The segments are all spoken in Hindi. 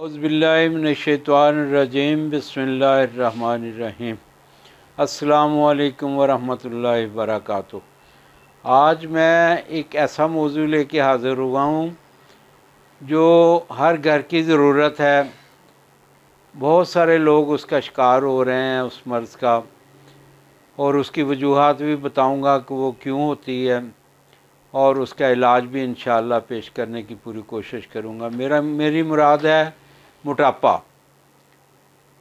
अज़बिल्लिनशैतवानरजीम बसमीम अस्सलाम वरहमतुल्लाहि वबरकातुहू। आज मैं एक ऐसा मौजू लेके हाज़िर हुआ हूँ, जो हर घर की ज़रूरत है। बहुत सारे लोग उसका शिकार हो रहे हैं उस मर्ज़ का, और उसकी वजूहत भी बताऊँगा कि वो क्यों होती है, और उसका इलाज भी इन पेश करने की पूरी कोशिश करूँगा। मेरा, मेरी मुराद है मोटापा,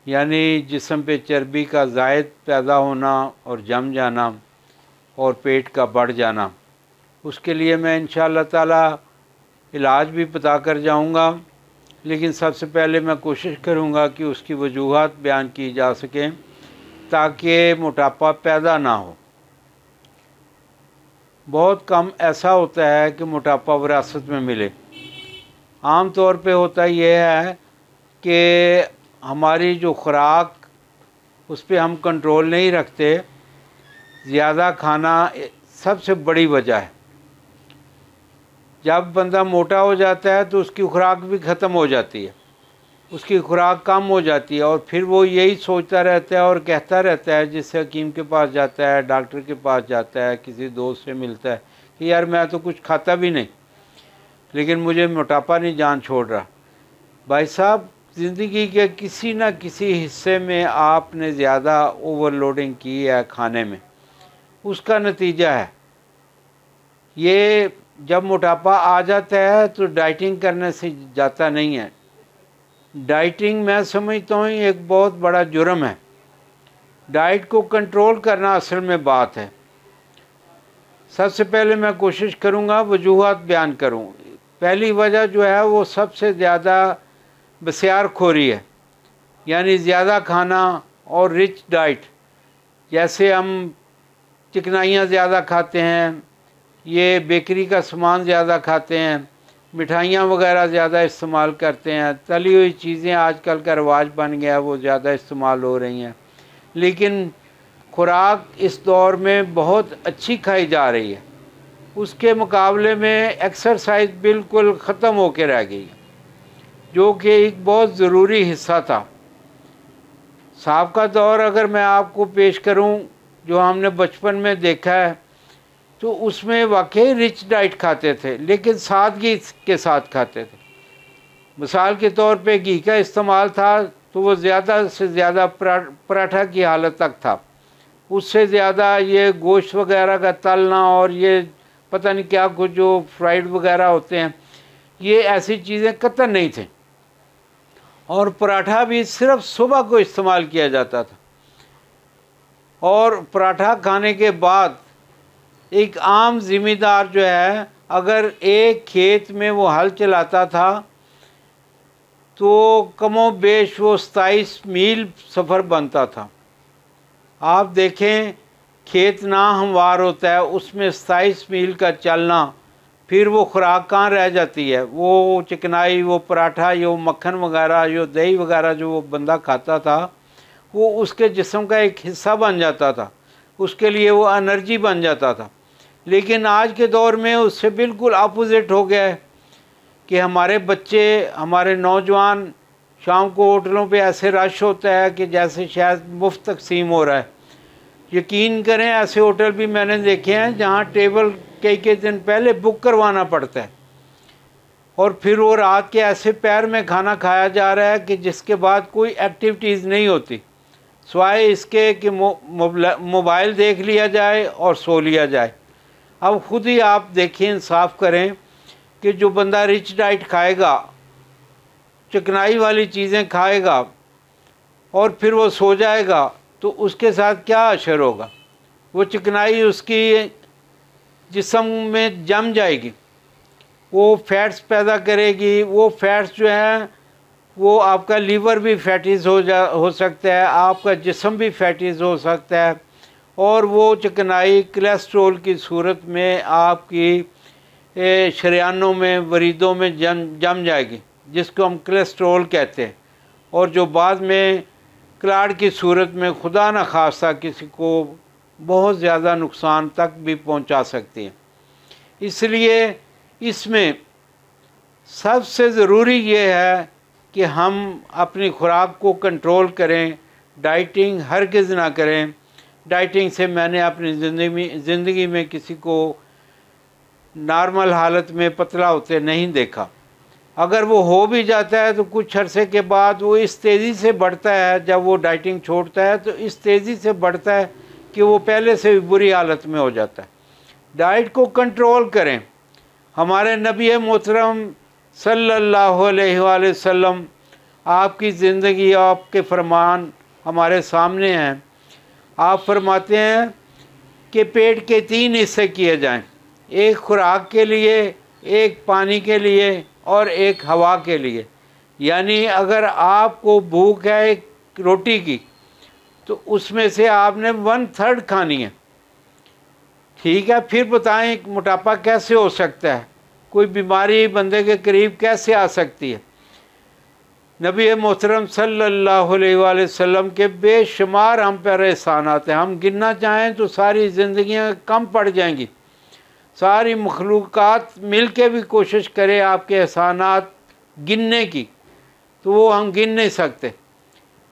यानी जिसम पे चर्बी का जायद पैदा होना और जम जाना और पेट का बढ़ जाना। उसके लिए मैं इन ताला इलाज भी पता कर जाऊँगा, लेकिन सबसे पहले मैं कोशिश करूँगा कि उसकी वजूहत बयान की जा सकें ताकि मोटापा पैदा ना हो। बहुत कम ऐसा होता है कि मोटापा विरासत में मिले। आम तौर पे होता यह है कि हमारी जो ख़ुराक, उस पर हम कंट्रोल नहीं रखते, ज़्यादा खाना सबसे बड़ी वजह है। जब बंदा मोटा हो जाता है तो उसकी खुराक भी ख़त्म हो जाती है। उसकी खुराक कम हो जाती है और फिर वो यही सोचता रहता है और कहता रहता है, जिससे हकीम के पास जाता है, डॉक्टर के पास जाता है, किसी दोस्त से मिलता है, कि यार मैं तो कुछ खाता भी नहीं, लेकिन मुझे मोटापा नहीं, जान छोड़ रहा। भाई साहब ज़िंदगी के किसी न किसी हिस्से में आपने ज़्यादा ओवरलोडिंग की है खाने में। उसका नतीजा है। ये जब मोटापा आ जाता है तो डाइटिंग करने से जाता नहीं है। डाइटिंग मैं समझता हूँ एक बहुत बड़ा जुर्म है। डाइट को कंट्रोल करना असल में बात है। सबसे पहले मैं कोशिश करूँगा वजूहत बयान करूँ। पहली वजह जो है वो सबसे ज़्यादा बसियार खोरी है। यानी ज़्यादा खाना और रिच डाइट जैसे हम चिकनाइयाँ ज़्यादा खाते हैं, ये बेकरी का सामान ज़्यादा खाते हैं, मिठाइयाँ वगैरह ज़्यादा इस्तेमाल करते हैं, तली हुई चीज़ें आजकल का रवाज बन गया, वो ज़्यादा इस्तेमाल हो रही हैं। लेकिन खुराक इस दौर में बहुत अच्छी खाई जा रही है। उसके मुकाबले में एक्सरसाइज बिल्कुल ख़त्म होकर रह गई है। जो कि एक बहुत ज़रूरी हिस्सा था। का दौर अगर मैं आपको पेश करूँ, जो हमने बचपन में देखा है तो उसमें वाकई रिच डाइट खाते थे, लेकिन सादगी के साथ खाते थे। मिसाल के तौर पे घी का इस्तेमाल था तो वो ज़्यादा से ज़्यादा पराठा की हालत तक था। उससे ज़्यादा ये गोश्त वगैरह का तलना और ये पता नहीं क्या कुछ जो फ्राइड वगैरह होते हैं, ये ऐसी चीज़ें कतन नहीं थे। और पराठा भी सिर्फ़ सुबह को इस्तेमाल किया जाता था। और पराठा खाने के बाद एक आम ज़िम्मेदार जो है, अगर एक खेत में वो हल चलाता था तो कमो बेश वो सताईस मील सफ़र बनता था। आप देखें, खेत ना हमवार होता है, उसमें सताईस मील का चलना फिर वो खुराक कहाँ रह जाती है? वो चिकनाई, वो पराठा, यो मक्खन वगैरह जो दही वगैरह जो वो बंदा खाता था, वो उसके जिस्म का एक हिस्सा बन जाता था। उसके लिए वो एनर्जी बन जाता था। लेकिन आज के दौर में उससे बिल्कुल अपोज़िट हो गया है कि हमारे बच्चे, हमारे नौजवान शाम को होटलों पे ऐसे रश होता है कि जैसे शायद मुफ़्त तकसीम हो रहा है। यकीन करें, ऐसे होटल भी मैंने देखे हैं जहाँ टेबल कई कई दिन पहले बुक करवाना पड़ता है। और फिर वो रात के ऐसे पैर में खाना खाया जा रहा है कि जिसके बाद कोई एक्टिविटीज़ नहीं होती। स्वाय इसके कि मोबाइल देख लिया जाए और सो लिया जाए। अब ख़ुद ही आप देखें इंसाफ करें कि जो बंदा रिच डाइट खाएगा, चिकनाई वाली चीज़ें खाएगा और फिर वो सो जाएगा तो उसके साथ क्या असर होगा? वो चिकनाई उसकी जिसम में जम जाएगी, वो फैट्स पैदा करेगी, वो फैट्स जो हैं, वो आपका लीवर भी फैटीज़ हो जा, हो सकता है, आपका जिसम भी फैटिस हो सकता है, और वो चिकनाई कोलेस्ट्रोल की सूरत में आपकी शरियानों में, वरीदों में जम जम जाएगी, जिसको हम कोलेस्ट्रोल कहते हैं, और जो बाद में क्लाड की सूरत में खुदा न खासा किसी को बहुत ज़्यादा नुकसान तक भी पहुँचा सकती हैं। इसलिए इसमें सबसे ज़रूरी ये है कि हम अपनी खुराक को कंट्रोल करें डाइटिंग हर किस ना करें। डाइटिंग से मैंने अपनी ज़िंदगी ज़िंदगी में किसी को नॉर्मल हालत में पतला होते नहीं देखा। अगर वो हो भी जाता है तो कुछ अरसे के बाद वो इस तेज़ी से बढ़ता है। जब वो डाइटिंग छोड़ता है तो इस तेज़ी से बढ़ता है। कि वो पहले से भी बुरी हालत में हो जाता है। डाइट को कंट्रोल करें। हमारे नबी मोहतरम सल्लल्लाहु अलैहि वसल्लम, आपकी ज़िंदगी, आपके फरमान हमारे सामने हैं। आप फरमाते हैं कि पेट के तीन हिस्से किए जाएँ। एक खुराक के लिए, एक पानी के लिए और एक हवा के लिए। यानी अगर आपको भूख है एक रोटी की तो उसमें से आपने वन थर्ड खानी है। ठीक है, फिर बताएँ मोटापा कैसे हो सकता है? कोई बीमारी बंदे के करीब कैसे आ सकती है? नबी मोहतरम सल्लल्लाहु अलैहि वसल्लम के बेशुमार हम पर एहसानात हैं। हम गिनना चाहें तो सारी ज़िंदगियाँ कम पड़ जाएँगी। सारी मखलूक़ात मिल के भी कोशिश करें आपके एहसानात गिनने की तो वो हम गिन नहीं सकते।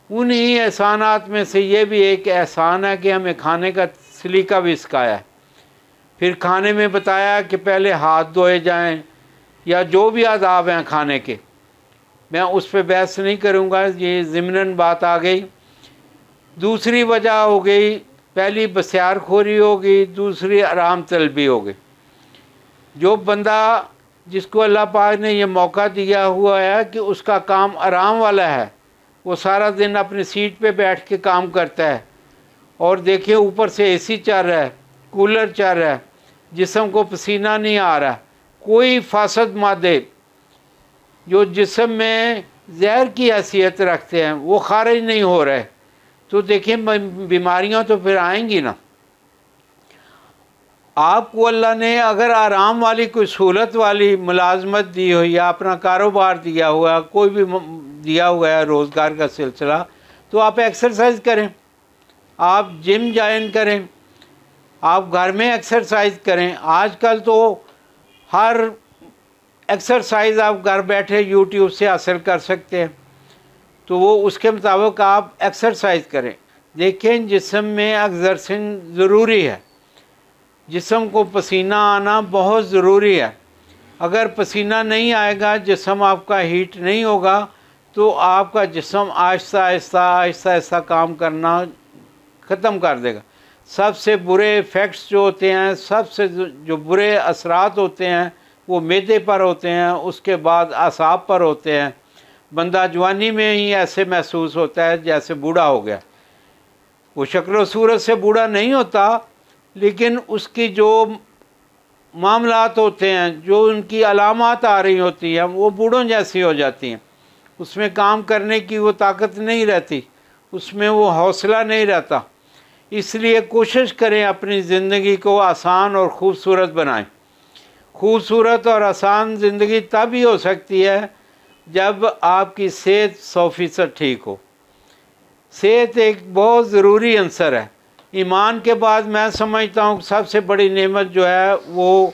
उन्हीं एहसानात में से ये भी एक एहसान है कि हमें खाने का सलीका भी सिखाया फिर खाने में बताया कि पहले हाथ धोए जाएँ या जो भी आदाब हैं खाने के। मैं उस पर बहस नहीं करूँगा, ये ज़िमन बात आ गई। दूसरी वजह हो गई, पहली बसियार खोरी होगी दूसरी आराम तलबी हो गई। जो बंदा जिसको अल्लाह पाक ने ये मौका दिया हुआ है कि उसका काम आराम वाला है वो सारा दिन अपनी सीट पे बैठ के काम करता है। और देखिए, ऊपर से एसी चल रहा है, कूलर चल रहा है जिसम को पसीना नहीं आ रहा। कोई फासद मादे जो जिसम में जहर की हैसियत रखते हैं, वो खारिज नहीं हो रहे। तो देखिए बीमारियाँ तो फिर आएँगी ना। आपको अल्लाह ने अगर आराम वाली, कोई सहूलत वाली मुलाजमत दी हो या अपना कारोबार दिया हुआ, कोई भी दिया हुआ है रोज़गार का सिलसिला तो आप एक्सरसाइज करें। आप जिम ज्वाइन करें। आप घर में एक्सरसाइज करें। आजकल तो हर एक्सरसाइज आप घर बैठे यूट्यूब से हासिल कर सकते हैं। तो वो उसके मुताबिक आप एक्सरसाइज करें। देखें जिसम में एक्सरसन ज़रूरी है। जिसम को पसीना आना बहुत ज़रूरी है। अगर पसीना नहीं आएगा, जिसम आपका हीट नहीं होगा तो आपका जिसम आहिस्ता आहिस्ता आहिस्ता आहिस्ता काम करना ख़त्म कर देगा। सबसे बुरे इफ़ेक्ट्स जो होते हैं, सबसे जो बुरे असरात होते हैं, वो मेदे पर होते हैं, उसके बाद असाब पर होते हैं। बंदा जवानी में ही ऐसे महसूस होता है जैसे बूढ़ा हो गया। वो शक्ल सूरत से बूढ़ा नहीं होता, लेकिन उसकी जो मामलात होते हैं, जो उनकी अलामत आ रही होती हैं, वो बूढ़ों जैसी हो जाती हैं। उसमें काम करने की वो ताकत नहीं रहती, उसमें वो हौसला नहीं रहता। इसलिए कोशिश करें अपनी ज़िंदगी को आसान और ख़ूबसूरत बनाएँ। खूबसूरत और आसान ज़िंदगी तब ही हो सकती है जब आपकी सेहत सौ फ़ीसद ठीक हो। सेहत एक बहुत ज़रूरी अंसर है। ईमान के बाद मैं समझता हूँ सबसे बड़ी नेमत जो है वो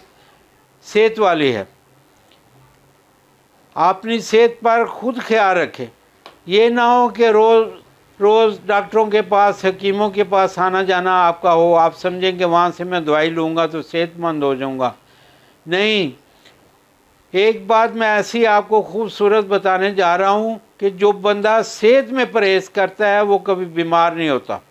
सेहत वाली है। अपनी सेहत पर खुद ख्याल रखें। ये ना हो कि रोज़ रोज़ डॉक्टरों के पास, हकीमों के पास आना जाना आपका हो। आप समझें कि वहाँ से मैं दवाई लूँगा तो सेहतमंद हो जाऊँगा। नहीं, एक बात मैं ऐसी आपको खूबसूरत बताने जा रहा हूँ कि जो बंदा सेहत में परहेज़ करता है, वो कभी बीमार नहीं होता।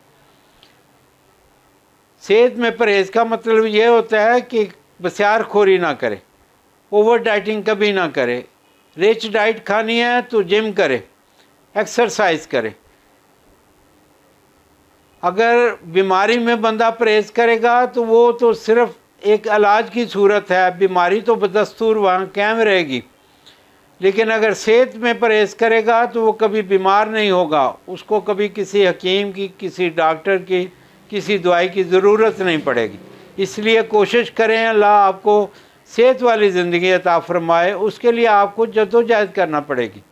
सेहत में परहेज़ का मतलब ये होता है कि बसियार खोरी ना करे ओवर डाइटिंग कभी ना करे। रिच डाइट खानी है तो जिम करे एक्सरसाइज करे। अगर बीमारी में बंदा परहेज़ करेगा तो वो तो सिर्फ़ एक इलाज की सूरत है, बीमारी तो बदस्तूर वहाँ कैम रहेगी। लेकिन अगर सेहत में परहेज़ करेगा तो वो कभी बीमार नहीं होगा। उसको कभी किसी हकीम की, किसी डॉक्टर की, किसी दवाई की ज़रूरत नहीं पड़ेगी। इसलिए कोशिश करें अल्लाह आपको सेहत वाली ज़िंदगी अता फरमाए, उसके लिए आपको जदोजहद करना पड़ेगी।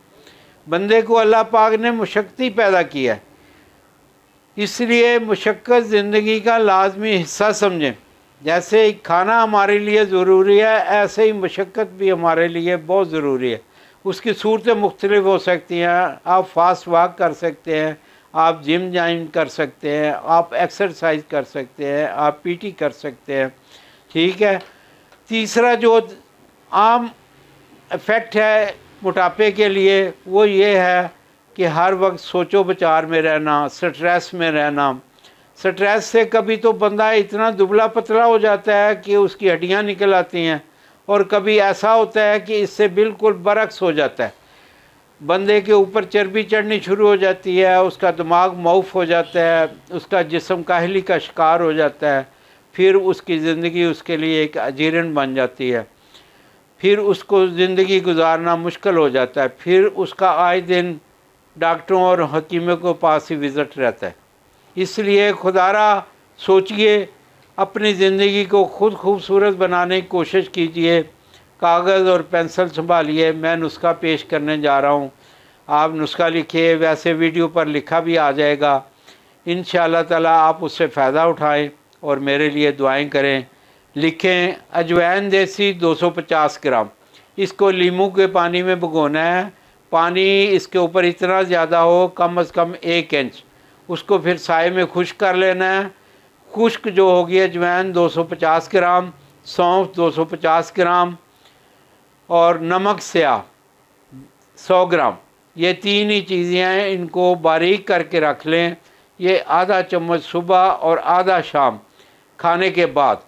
बंदे को अल्लाह पाक ने मुशक्ति पैदा किया है। इसलिए मुशक्क़त ज़िंदगी का लाजमी हिस्सा समझें। जैसे खाना हमारे लिए ज़रूरी है, ऐसे ही मशक्क़त भी हमारे लिए बहुत ज़रूरी है। उसकी सूरतें मुख्तलिफ़ हो सकती हैं, आप फास्ट वॉक कर सकते हैं, आप जिम ज्वाइन कर सकते हैं, आप एक्सरसाइज कर सकते हैं, आप पीटी कर सकते हैं। ठीक है? तीसरा जो आम इफ़ेक्ट है मोटापे के लिए, वो ये है कि हर वक्त सोचो विचार में रहना स्ट्रेस में रहना। स्ट्रेस से कभी तो बंदा इतना दुबला पतला हो जाता है कि उसकी हड्डियाँ निकल आती हैं और कभी ऐसा होता है कि इससे बिल्कुल बरक्स हो जाता है। बंदे के ऊपर चर्बी चढ़नी शुरू हो जाती है, उसका दिमाग मऊफ हो जाता है, उसका जिसम काहली का शिकार हो जाता है। फिर उसकी ज़िंदगी उसके लिए एक अजीरन बन जाती है। फिर उसको ज़िंदगी गुजारना मुश्किल हो जाता है। फिर उसका आए दिन डॉक्टरों और हकीमों के पास ही विज़िट रहता है। इसलिए खुदारा सोचिए, अपनी ज़िंदगी को खुद खूबसूरत बनाने की कोशिश कीजिए। कागज़ और पेंसिल संभालिए, मैं नुस्खा पेश करने जा रहा हूँ। आप नुस्खा लिखिए, वैसे वीडियो पर लिखा भी आ जाएगा। इन ताला आप उससे फ़ायदा उठाएँ। और मेरे लिए दुआएँ करें। लिखें, अजवैन देसी 250 ग्राम। इसको लीमू के पानी में भगोना है। पानी इसके ऊपर इतना ज़्यादा हो, कम अज़ कम एक इंच। उसको फिर साय में खुश्क कर लेना है। खुश्क जो होगी अजवैन 250 ग्राम, सौंफ 250 ग्राम और नमक स्या 100 ग्राम। ये तीन ही चीज़ें हैं, इनको बारीक करके रख लें। ये आधा चम्मच सुबह और आधा शाम। खाने के बाद,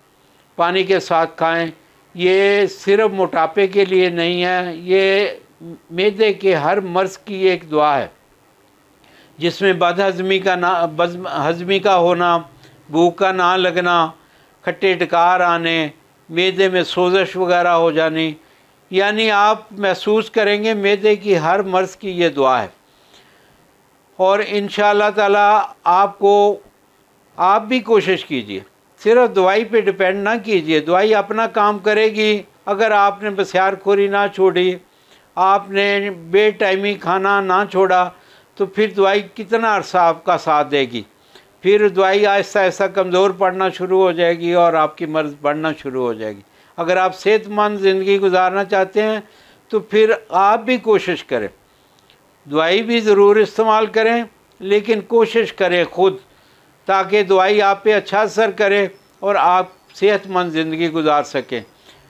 पानी के साथ खाएँ। ये सिर्फ़ मोटापे के लिए नहीं है, ये मैदे के हर मर्ज़ की एक दुआ है, जिसमें बदहज़मी का ना हज़मी का होना, भूख का ना लगना, खट्टे टकार आने, मैदे में सोजश वगैरह हो जानी। यानी आप महसूस करेंगे मैदे की हर मर्ज़ की ये दुआ है। और इन ताला आपको, आप भी कोशिश कीजिए। सिर्फ़ दवाई पे डिपेंड ना कीजिए दवाई अपना काम करेगी। अगर आपने बसियार खोरी ना छोड़ी, आपने बे टाइमी खाना ना छोड़ा तो फिर दवाई कितना अरसा आपका साथ देगी? फिर दवाई आहिस्ता आहिस्ता कमज़ोर पड़ना शुरू हो जाएगी और आपकी मर्ज़ बढ़ना शुरू हो जाएगी। अगर आप सेहतमंद ज़िंदगी गुजारना चाहते हैं तो फिर आप भी कोशिश करें। दवाई भी ज़रूर इस्तेमाल करें, लेकिन कोशिश करें ख़ुद। ताकि दवाई आप पे अच्छा असर करे और आप सेहतमंद ज़िंदगी गुजार सकें।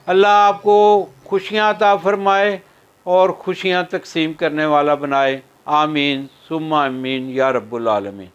अल्लाह आपको खुशियाँ अता फरमाए और खुशियाँ तकसीम करने वाला बनाए। आमीन सुम आमीन या रब्बुल आलमीन।